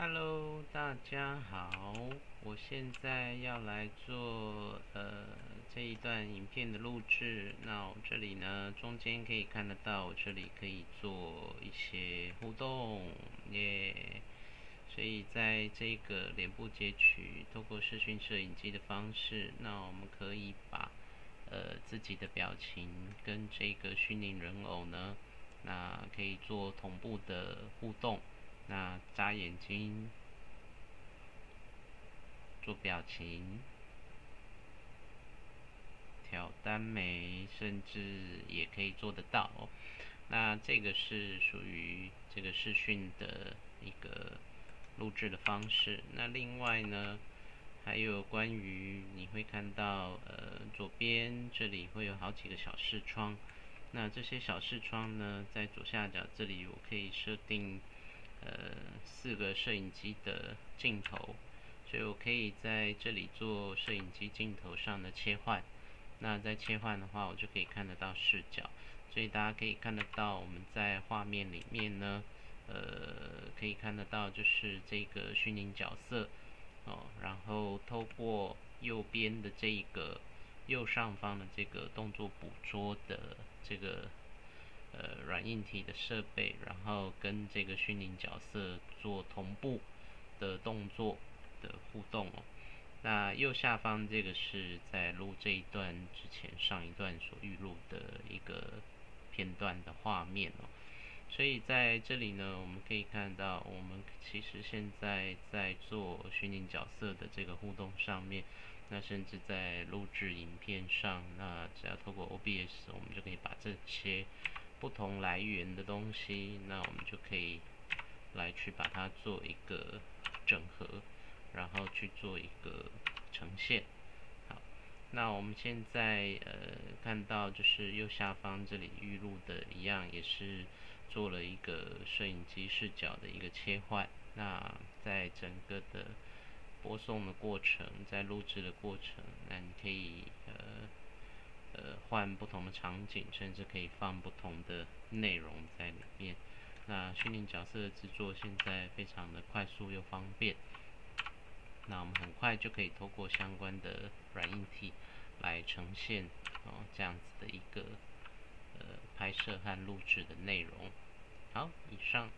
Hello，大家好，我现在要来做呃这一段影片的录制。那我这里呢，中间可以看得到，我这里可以做一些互动耶。所以在这个脸部截取，透过视讯摄影机的方式，那我们可以把呃自己的表情跟这个虚拟人偶呢，那可以做同步的互动。那眨眼睛，做表情，挑单眉，甚至也可以做得到。那这个是属于这个视讯的一个录制的方式。那另外呢，还有关于你会看到，呃，左边这里会有好几个小视窗。那这些小视窗呢，在左下角这里，我可以设定。呃，四个摄影机的镜头，所以我可以在这里做摄影机镜头上的切换。那在切换的话，我就可以看得到视角。所以大家可以看得到，我们在画面里面呢，呃，可以看得到就是这个虚拟角色哦。然后透过右边的这个右上方的这个动作捕捉的这个。呃，软硬体的设备，然后跟这个虚拟角色做同步的动作的互动哦。那右下方这个是在录这一段之前上一段所预录的一个片段的画面哦。所以在这里呢，我们可以看到，我们其实现在在做虚拟角色的这个互动上面，那甚至在录制影片上，那只要透过 OBS，我们就可以把这些。不同来源的东西，那我们就可以来去把它做一个整合，然后去做一个呈现。好，那我们现在呃看到就是右下方这里预录的一样，也是做了一个摄影机视角的一个切换。那在整个的播送的过程，在录制的过程，那你可以呃。呃，换不同的场景，甚至可以放不同的内容在里面。那训练角色的制作现在非常的快速又方便。那我们很快就可以透过相关的软硬体来呈现哦这样子的一个呃拍摄和录制的内容。好，以上。